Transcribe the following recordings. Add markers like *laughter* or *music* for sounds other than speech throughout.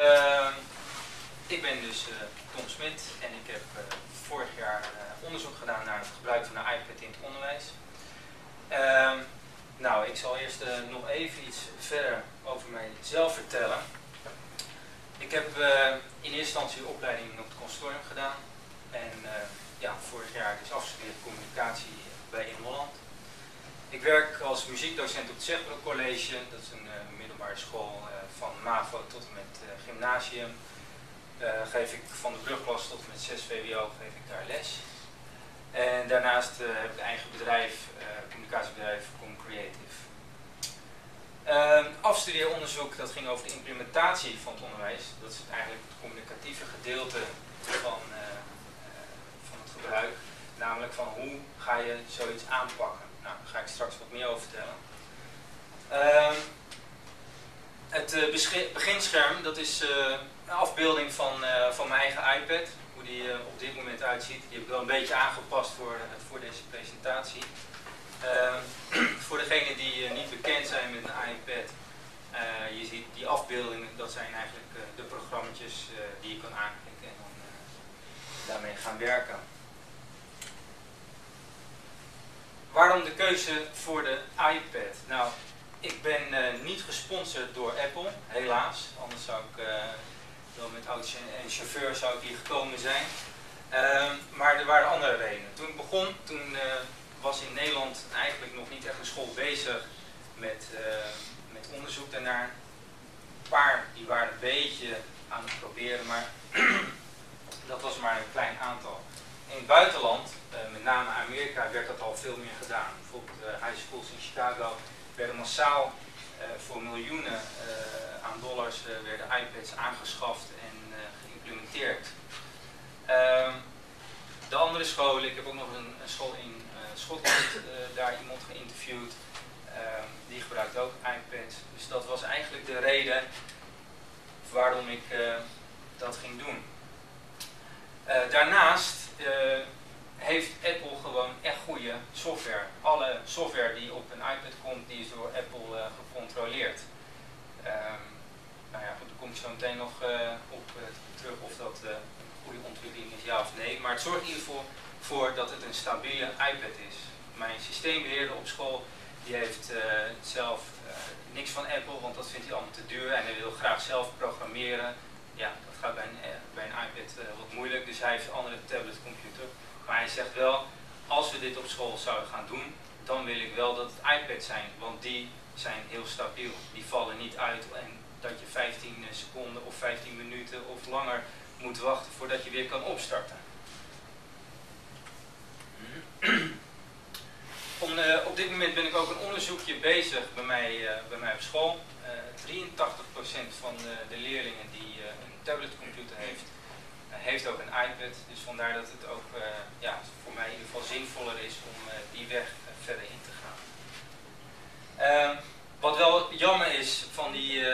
Ehm, ik ben dus uh, Tom Smit en ik heb uh, vorig jaar uh, onderzoek gedaan naar het gebruik van de iPad in het onderwijs. Ehm, nou, ik zal eerst nog even iets verder over mijzelf vertellen. Ik heb in eerste instantie opleiding op het consortium gedaan en ja, vorig jaar dus afgestudeerd communicatie bij In Holland. Ik werk als muziekdocent op het Zegbroek College, dat is een middelbare school van MAVO tot en met gymnasium. Uh, geef ik van de brugklas tot en met 6 VWO geef ik daar les. En daarnaast heb ik een eigen bedrijf, communicatiebedrijf Com Creative. Ehm, afstudeeronderzoek dat ging over de implementatie van het onderwijs. Dat is eigenlijk het communicatieve gedeelte van, van het gebruik. Namelijk van hoe ga je zoiets aanpakken. Nou, daar ga ik straks wat meer over vertellen. Ehm, het beginscherm, dat is een afbeelding van, uh, van mijn eigen iPad, hoe die uh, op dit moment uitziet. Die heb ik wel een beetje aangepast voor, uh, voor deze presentatie. Ehm, *clears throat* voor degenen die niet bekend zijn met een iPad, je ziet die afbeeldingen, dat zijn eigenlijk de programma's die je kan aanklikken en dan daarmee gaan werken. Waarom de keuze voor de iPad? Nou, ik ben niet gesponsord door Apple, helaas. Anders zou ik met auto's en chauffeur zou ik hier gekomen zijn. Ehm, maar er waren andere redenen. Toen ik begon, toen uh, was in Nederland eigenlijk nog niet echt een school bezig met, met onderzoek daarnaar. Een paar die waren een beetje aan het proberen, maar *clears throat* dat was maar een klein aantal. In het buitenland, met name Amerika, werd dat al veel meer gedaan. Bijvoorbeeld high schools in Chicago werden massaal voor miljoenen aan dollars werden iPads aangeschaft en geïmplementeerd. Ehm, de andere scholen, ik heb ook nog een, een school in uh, Schotland, uh, daar iemand geïnterviewd, ehm, die gebruikt ook iPads. Dus dat was eigenlijk de reden waarom ik uh, dat ging doen. daarnaast heeft Apple gewoon echt goede software. Alle software die op een iPad komt, die is door Apple gecontroleerd. Um, nou ja, goed, daar kom zo meteen nog op terug of dat een goede ontwikkeling is, ja of nee. Maar het zorgt in ieder geval voor dat het een stabiele iPad is. Mijn systeembeheerder op school die heeft zelf niks van Apple, want dat vindt hij allemaal te duur en hij wil graag zelf programmeren. Ja, dat gaat bij een, bij een iPad uh, wat moeilijk, dus hij heeft een andere tabletcomputer. Maar hij zegt wel, als we dit op school zouden gaan doen, dan wil ik wel dat het iPads zijn, want die zijn heel stabiel. Die vallen niet uit en dat je 15 seconden of 15 minuten of langer moet wachten voordat je weer kan opstarten. Om, uh, op dit moment ben ik ook een onderzoekje bezig bij mij, uh, bij mij op school. Uh, 83% van de, leerlingen die een tabletcomputer heeft, heeft ook een iPad. Dus vandaar dat het ook ja, voor mij in ieder geval zinvoller is om die weg verder in te gaan. Ehm, wat wel jammer is van, die,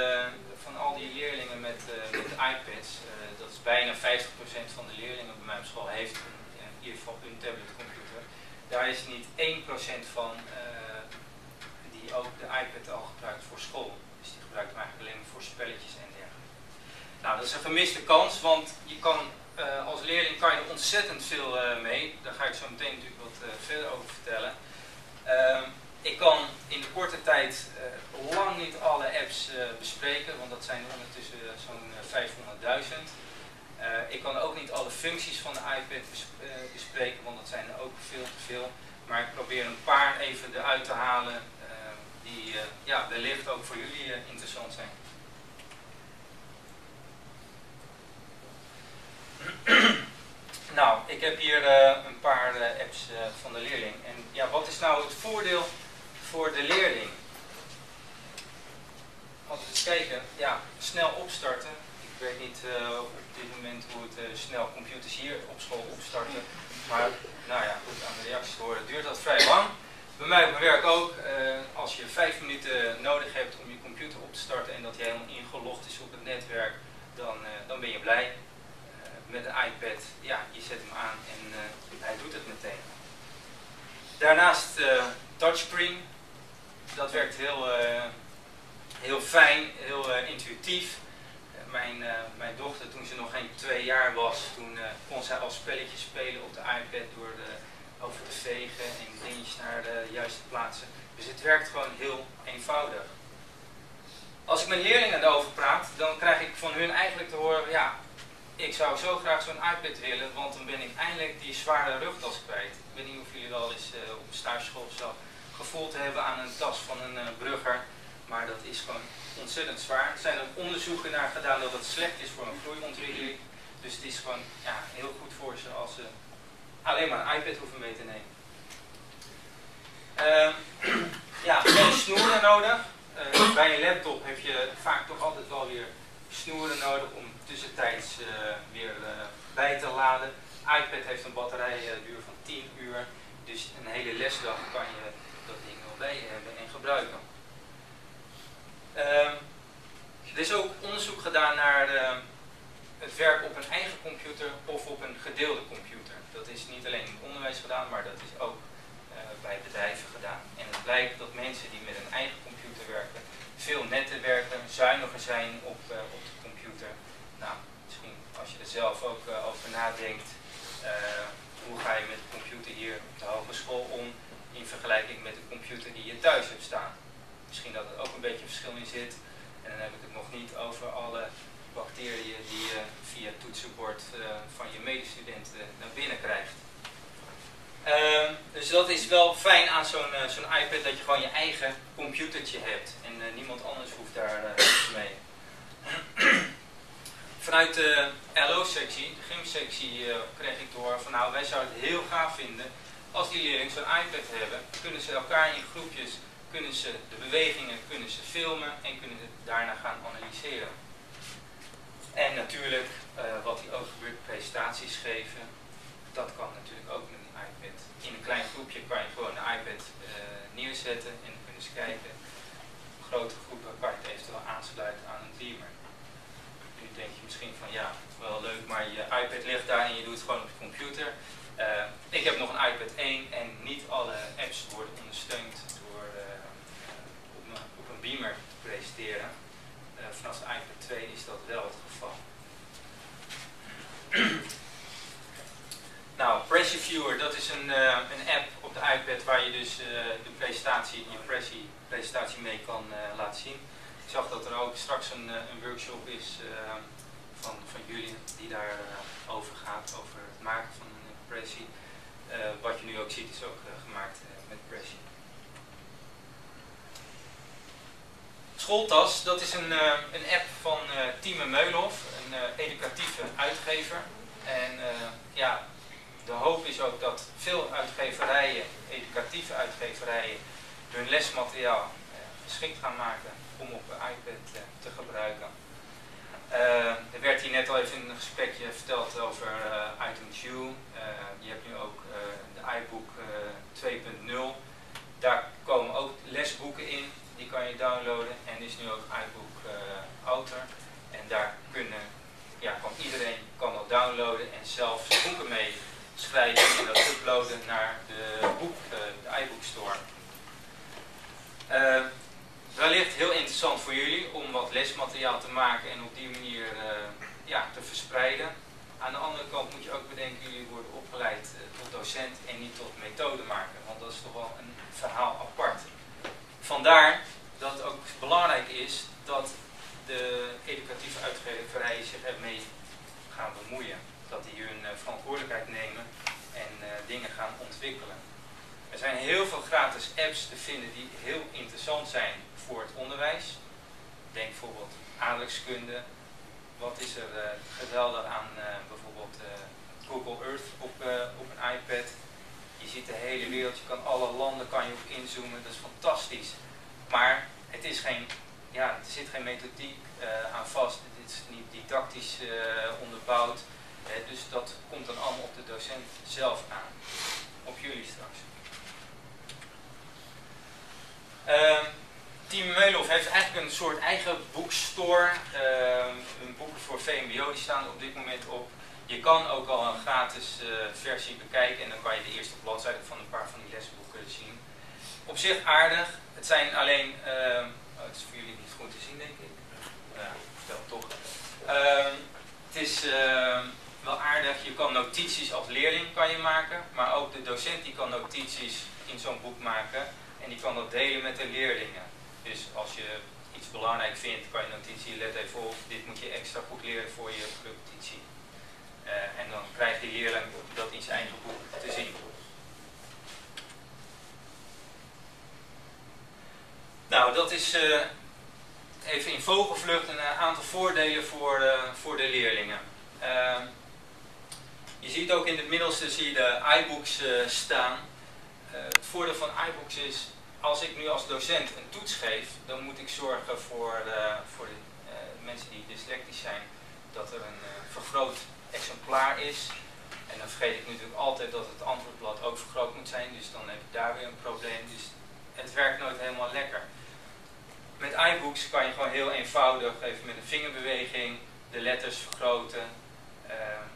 van al die leerlingen met, met iPads, dat is bijna 50% van de leerlingen bij mij op school heeft in ieder geval een tabletcomputer. Daar is niet 1% van die ook de iPad al gebruikt voor school. Dus die gebruikt hem eigenlijk alleen maar voor spelletjes en dergelijke. Nou, dat is een gemiste kans, want je kan uh, als leerling kan je er ontzettend veel uh, mee. Daar ga ik zo meteen natuurlijk wat verder over vertellen. Ehm, ik kan in de korte tijd lang niet alle apps bespreken, want dat zijn er ondertussen zo'n 500.000. Uh, ik kan ook niet alle functies van de iPad bespreken, want dat zijn er ook veel te veel. Maar ik probeer een paar even eruit te halen uh, die ja, wellicht ook voor jullie interessant zijn. *clears throat* nou, ik heb hier een paar apps van de leerling. En ja, wat is nou het voordeel voor de leerling? Als we eens kijken, ja, snel opstarten. Ik weet niet dit moment hoe het snel computers hier op school opstarten. Maar nou ja, goed, aan de reacties horen duurt dat vrij lang. Bij mij op mijn werk ook. Als je vijf minuten nodig hebt om je computer op te starten en dat hij helemaal ingelogd is op het netwerk, dan, dan ben je blij. Met een iPad, ja, je zet hem aan en hij doet het meteen. Daarnaast touchscreen. Dat werkt heel, heel fijn, heel intuïtief Mijn, mijn dochter, toen ze nog geen twee jaar was, toen kon zij al spelletjes spelen op de iPad door de, over te vegen en dingetjes naar de juiste plaatsen. Dus het werkt gewoon heel eenvoudig. Als ik met leerlingen daarover praat, dan krijg ik van hun eigenlijk te horen, ja, ik zou zo graag zo'n iPad willen, want dan ben ik eindelijk die zware rugtas kwijt. Ik weet niet of jullie wel eens uh, op een stageschool zo gevoeld hebben aan een tas van een uh, brugger, maar dat is gewoon ontzettend zwaar. Er zijn ook onderzoeken naar gedaan dat het slecht is voor een groeiontwikkeling. Dus het is gewoon ja, heel goed voor ze als ze alleen maar een iPad hoeven mee te nemen. Uh, *clears throat* ja, geen snoeren nodig. Uh, bij een laptop heb je vaak toch altijd wel weer snoeren nodig om tussentijds uh, weer uh, bij te laden. iPad heeft een batterijduur van 10 uur, dus een hele lesdag kan je dat ding wel bij hebben en gebruiken. Ehm, er is ook onderzoek gedaan naar de, het werk op een eigen computer of op een gedeelde computer. Dat is niet alleen in het onderwijs gedaan, maar dat is ook bij bedrijven gedaan. En het blijkt dat mensen die met een eigen computer werken, veel netter werken, zuiniger zijn op, uh, op de computer. Nou, misschien als je er zelf ook uh, over nadenkt, hoe ga je met de computer hier op de hogeschool om in vergelijking met de computer die je thuis hebt staan. Misschien dat er ook een beetje verschil in zit. En dan heb ik het nog niet over alle bacteriën die je via het toetsenbord van je medestudenten naar binnen krijgt. Uh, dus dat is wel fijn aan zo'n uh, zo'n iPad dat je gewoon je eigen computertje hebt en uh, niemand anders hoeft daar mee. *clears throat* Vanuit de LO-sectie, de gymsectie, kreeg ik door van nou wij zouden het heel gaaf vinden als die leerlingen zo'n iPad hebben, kunnen ze elkaar in groepjes kunnen ze de bewegingen kunnen ze filmen en kunnen ze daarna gaan analyseren. En natuurlijk, wat hier ook gebeurt, presentaties geven, dat kan natuurlijk ook met een iPad. In een klein groepje kan je gewoon een iPad uh, neerzetten en kunnen ze kijken. Grote groepen kan je het eventueel aansluiten aan een beamer. Nu denk je misschien van ja, wel leuk, maar je iPad ligt daar en je doet het gewoon op je computer. Uh, ik heb nog een iPad 1 en niet alle apps worden ondersteund Beamer te presenteren. Vanaf de iPad 2 is dat wel het geval. Nou, Viewer, dat is een, uh, een app op de iPad waar je dus uh, de presentatie, je presentatie mee kan laten zien. Ik zag dat er ook straks een, een workshop is van, van jullie die daar over gaat, over het maken van een Pressy. wat je nu ook ziet is ook gemaakt met Pressy. Schooltas, dat is een, een app van Tieme Meulhof, een educatieve uitgever. En ja, de hoop is ook dat veel uitgeverijen, educatieve uitgeverijen, hun lesmateriaal geschikt gaan maken om op iPad te gebruiken. er werd hier net al even in een gesprekje verteld over iTunes U. je hebt nu ook de iBook 2.0. Daar komen ook lesboeken in die kan je downloaden en is nu ook iBook Author. En daar kunnen, ja, kan iedereen kan dat downloaden en zelf boeken mee schrijven en dat uploaden naar de, boek, uh, de Store. Uh, wellicht heel interessant voor jullie om wat lesmateriaal te maken en op die manier ja, te verspreiden. Aan de andere kant moet je ook bedenken, jullie worden opgeleid tot docent en niet tot methodemaker, want dat is toch wel een verhaal apart. Vandaar dat het ook belangrijk is dat de educatieve uitgeverijen zich ermee gaan bemoeien. Dat die hun uh, verantwoordelijkheid nemen en uh, dingen gaan ontwikkelen. Er zijn heel veel gratis apps te vinden die heel interessant zijn voor het onderwijs. Denk bijvoorbeeld aardrijkskunde. Wat is er uh, geweldig aan bijvoorbeeld Google Earth op, op een iPad. Je ziet de hele wereld, je kan alle landen kan je op inzoomen, dat is fantastisch. Maar het is geen, ja, er zit geen methodiek aan vast, het is niet didactisch onderbouwd. Uh, dus dat komt dan allemaal op de docent zelf aan. Op jullie straks. Ehm, Team heeft eigenlijk een soort eigen boekstore. een boeken voor VMBO die staan op dit moment op. Je kan ook al een gratis versie bekijken en dan kan je de eerste bladzijde van een paar van die lesboeken zien. Op zich aardig, het zijn alleen, uh, oh, het is voor jullie niet goed te zien denk ik. Ja, vertel toch. Uh, notities als leerling kan je maken, maar ook de docent die kan notities in zo'n boek maken en die kan dat delen met de leerlingen. Dus als je iets belangrijk vindt, kan je notitie, let even op, dit moet je extra goed leren voor je repetitie. Uh, en dan krijgt die leerling dat in zijn eigen boek te zien. Nou, dat is uh, even in vogelvlucht een aantal voordelen voor, voor de leerlingen. Ehm, je ziet ook in het middelste zie je de iBooks staan. het voordeel van iBooks is, als ik nu als docent een toets geef, dan moet ik zorgen voor, voor de mensen die dyslectisch zijn, dat er een vergroot exemplaar is. En dan vergeet ik natuurlijk altijd dat het antwoordblad ook vergroot moet zijn, dus dan heb ik daar weer een probleem. Dus het werkt nooit helemaal lekker. Met iBooks kan je gewoon heel eenvoudig even met een vingerbeweging de letters vergroten. Dus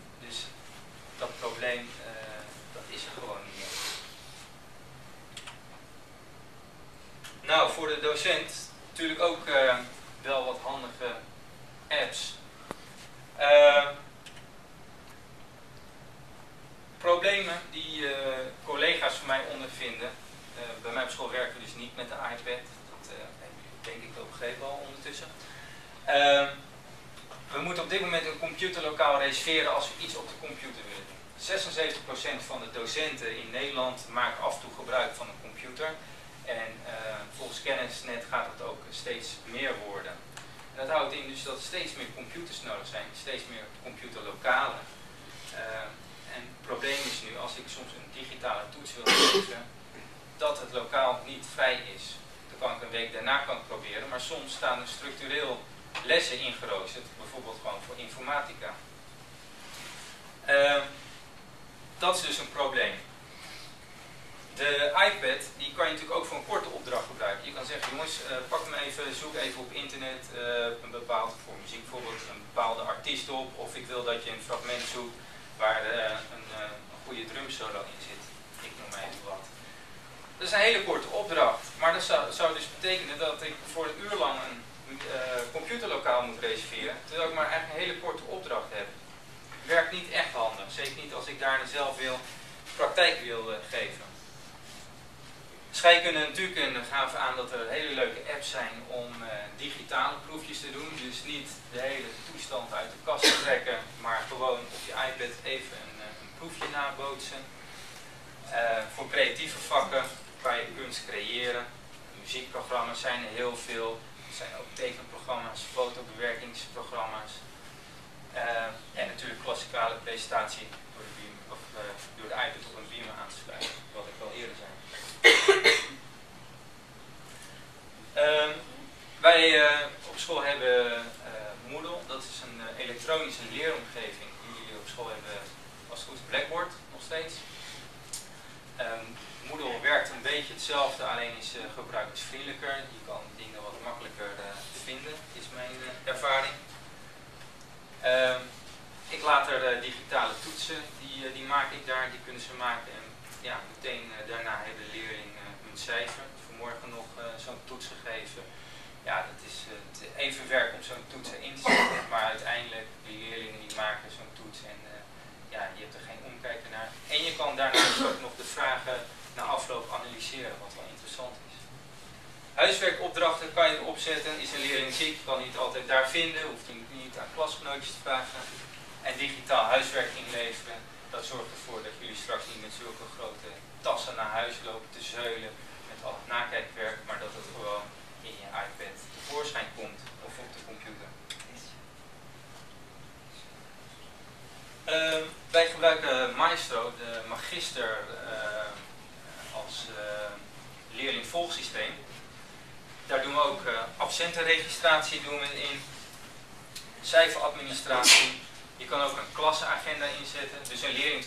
dat probleem, uh, dat is er gewoon niet meer. Nou, voor de docent natuurlijk ook uh, wel wat handige apps. problemen die collega's van mij ondervinden. Bij mij op school werken we dus niet met de iPad. Dat uh, heb je denk ik wel begrepen al ondertussen. We moeten op dit moment een computerlokaal reserveren als we iets op de computer willen doen. 76% van de docenten in Nederland maken af en toe gebruik van een computer. En volgens Kennisnet gaat het ook steeds meer worden. En dat houdt in dus dat steeds meer computers nodig zijn, steeds meer computerlokalen. Ehm, en het probleem is nu, als ik soms een digitale toets wil geven, dat het lokaal niet vrij is. Dan kan ik een week daarna kan proberen, maar soms staan er structureel lessen ingeroosterd, bijvoorbeeld gewoon voor informatica. Uh, dat is dus een probleem. De iPad die kan je natuurlijk ook voor een korte opdracht gebruiken. Je kan zeggen, jongens, uh, pak hem even, zoek even op internet uh, een bepaald, voor muziek bijvoorbeeld, een bepaalde artiest op. Of ik wil dat je een fragment zoekt waar uh, een, een, goede drumsolo in zit. Ik noem even wat. Dat is een hele korte opdracht, maar dat zou, zou dus betekenen dat ik voor een uur lang een computerlokaal moet reserveren, terwijl ik maar eigenlijk een hele korte opdracht heb. Werkt niet echt handig, zeker niet als ik daar zelf wil, praktijk wil geven. Scheikunde en natuurkunde gaven aan dat er hele leuke apps zijn om digitale proefjes te doen. Dus niet de hele toestand uit de kast te trekken, maar gewoon op je iPad even een, een proefje nabootsen. Voor creatieve vakken kan je kunst creëren. Muziekprogramma's zijn er heel veel. Er zijn ook tekenprogramma's, fotobewerkingsprogramma's. en natuurlijk klassikale presentatie door de, beam, of, door de iPad op een beamer aan te sluiten, wat ik al eerder zei. Uh, wij uh, op school hebben Moodle, dat is een elektronische leeromgeving die jullie op school hebben als het goed Blackboard nog steeds. Um, Moodle werkt een beetje hetzelfde, alleen is gebruikersvriendelijker. Je kan dingen wat makkelijker vinden, is mijn ervaring. Um, ik laat er digitale toetsen, die, die maak ik daar, die kunnen ze maken en ja, meteen daarna hebben leerlingen hun cijfer. Vanmorgen nog zo'n toets gegeven ja, dat is uh, even werk om zo'n toets erin te zetten, maar uiteindelijk, die leerlingen die maken zo'n toets en uh, ja, je hebt er geen omkijken naar. En je kan daarnaast ook nog de na afloop analyseren, wat wel interessant is. Huiswerkopdrachten kan je opzetten, is een leerling ziek, kan niet altijd daar vinden, hoeft hij niet aan klasgenootjes te vragen. En digitaal huiswerk inleveren, dat zorgt ervoor dat jullie straks niet met zulke grote tassen naar huis lopen te zeulen met al het nakijkwerk, maar dat het gewoon in je iPad tevoorschijn komt of op de computer. Uh, wij gebruiken Maestro, de magister, uh, leerlingvolgsysteem. Daar doen we ook absentenregistratie doen we in, cijferadministratie. Je kan ook een klasagenda inzetten, dus een leerling